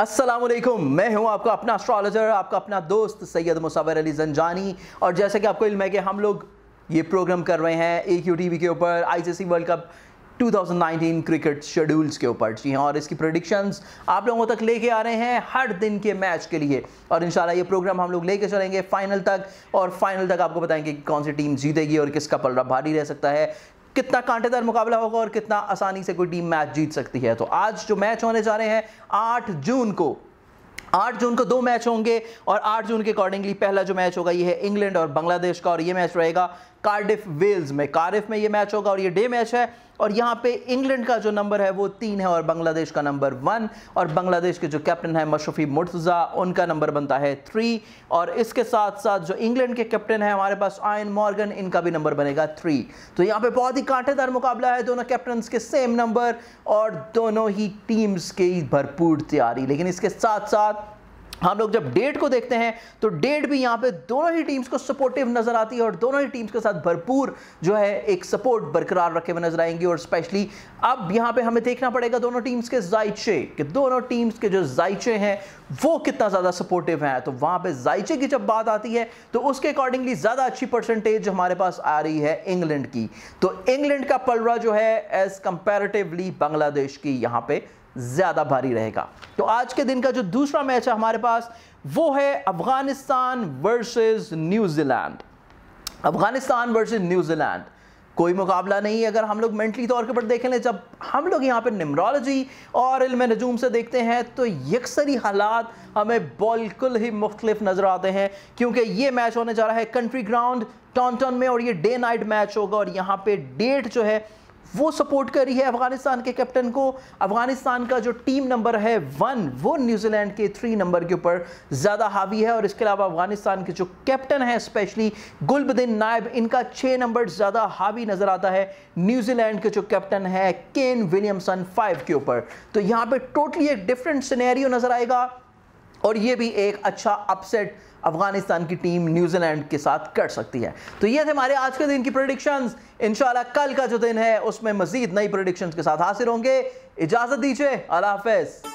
السلام علیکم، میں ہوں آپ کا اپنا اسٹرالوجر آپ کا اپنا دوست سید مصور علی زنجانی۔ اور جیسا کہ آپ کو علم ہے کہ ہم لوگ یہ پروگرام کر رہے ہیں اے کیو ٹی وی کے اوپر I C C world cup 2019 cricket schedules کے اوپر۔ جی ہاں اور اس کی پریڈکشنز آپ لوگوں تک لے کے آ رہے ہیں ہر دن کے میچ کے لیے۔ اور انشاءاللہ یہ پروگرام ہم لوگ لے کے چلیں گے فائنل تک۔ اور فائنل تک آپ کو بتائیں گے کہ کون سی ٹیم جیتے گی اور کس کا پلڑا بھاری رہ سکتا ہے۔ کتنا کانٹے دار مقابلہ ہوگا اور کتنا آسانی سے کوئی ٹیم میچ جیت سکتی ہے۔ تو آج جو میچ ہونے جا رہے ہیں، آٹھ جون کو آٹھ جون کو دو میچ ہوں گے اور آٹھ جون کے اکارڈنگلی پہلا جو میچ ہوگا یہ ہے انگلینڈ اور بنگلہ دیش کا اور یہ میچ رہے گا کارڈف ویلز میں۔ کارڈف میں یہ میچ ہوگا اور یہ ڈے میچ ہے اور یہاں پہ انگلینڈ کا جو نمبر ہے وہ تین ہے اور بنگلہ دیش کا نمبر ون اور بنگلہ دیش کے جو کیپٹن ہے مشرفی مرتضی ان کا نمبر بنتا ہے تھری اور اس کے ساتھ ساتھ جو انگلینڈ کے کیپٹن ہے ہمارے پاس آئن مورگن ان کا بھی نمبر بنے گا تھری۔ تو یہاں پہ بہت ہی کانٹے دار مقابلہ ہے دونوں کیپٹنز کے سیم نمبر اور دونوں ہی ٹیمز کی بھرپور تیاری۔ لیکن اس کے ساتھ ساتھ ہم لوگ جب ڈیٹ کو دیکھتے ہیں تو ڈیٹ بھی یہاں پہ دونوں ہی ٹیمز کو سپورٹیو نظر آتی ہے اور دونوں ہی ٹیمز کے ساتھ بھرپور جو ہے ایک سپورٹ برقرار رکھے ہوئے نظر آئیں گی اور اسپیشلی اب یہاں پہ ہمیں دیکھنا پڑے گا دونوں ٹیمز کے زائچے کہ دونوں ٹیمز کے جو زائچے ہیں وہ کتنا زیادہ سپورٹیو ہیں تو وہاں پہ زائچے کی جب بات آتی ہے تو اس کے اکارڈنگلی زیادہ اچھی پرسنٹیج ہمارے پاس آ رہی ہے انگلینڈ کی تو انگلینڈ کا پلڑا جو ہے ایز کمپیریٹیولی بنگلہ دیش کی یہاں پہ زیادہ بھاری رہے گا۔ تو آج کے دن کا جو دوسرا میچ ہے ہمارے پاس، وہ ہے Afghanistan versus New Zealand Afghanistan versus New Zealand کوئی مقابلہ نہیں، اگر ہم لوگ مینٹلی طور کے پر دیکھیں لیں، جب ہم لوگ یہاں پہ نمرالوجی اور علم نجوم سے دیکھتے ہیں، تو یکسری حالات ہمیں بالکل ہی مختلف نظر آتے ہیں۔ کیونکہ یہ میچ ہونے جا رہا ہے کنٹری گراؤنڈ ٹون میں، اور یہ ڈے نائٹ میچ ہوگا، اور یہاں پہ ڈیٹ جو ہے وہ سپورٹ کر رہی ہے افغانستان کے کیپٹن کو۔ افغانستان کا جو ٹیم نمبر ہے ون، وہ نیوزی لینڈ کے تھری نمبر کے اوپر زیادہ حاوی ہے اور اس کے علاوہ افغانستان کے جو کیپٹن ہیں اسپیشلی گلبدین نائب، ان کا چھ نمبر زیادہ حاوی نظر آتا ہے۔ نیوزی لینڈ کے جو کیپٹن ہے کین ولیمسن فائیو کے اوپر۔ تو یہاں پہ ٹوٹلی ایک ڈیفرنٹ سینیریو نظر آئے گا۔ اور یہ بھی ایک اچھا اپسیٹ افغانستان کی ٹیم نیوزی لینڈ کے ساتھ کر سکتی ہے۔ تو یہ تھے ہمارے آج کے دن کی پریڈکشنز انشاءاللہ کل کا جو دن ہے، اس میں مزید نئی پریڈکشنز کے ساتھ حاصل ہوں گے۔ اجازت دیجیے۔ اللہ حافظ۔